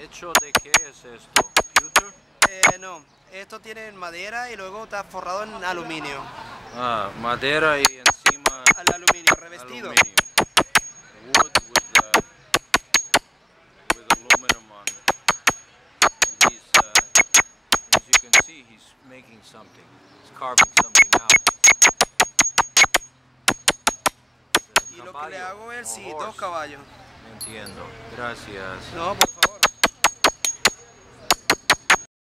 ¿Hecho de qué es esto? ¿Pewter? Eh, no, esto tiene madera y luego está forrado en aluminio. Ah, madera y encima Al aluminio, revestido. aluminio. Making something. He's carving something out. Y lo que le hago es, sí, dos caballos. Entiendo. Gracias. No,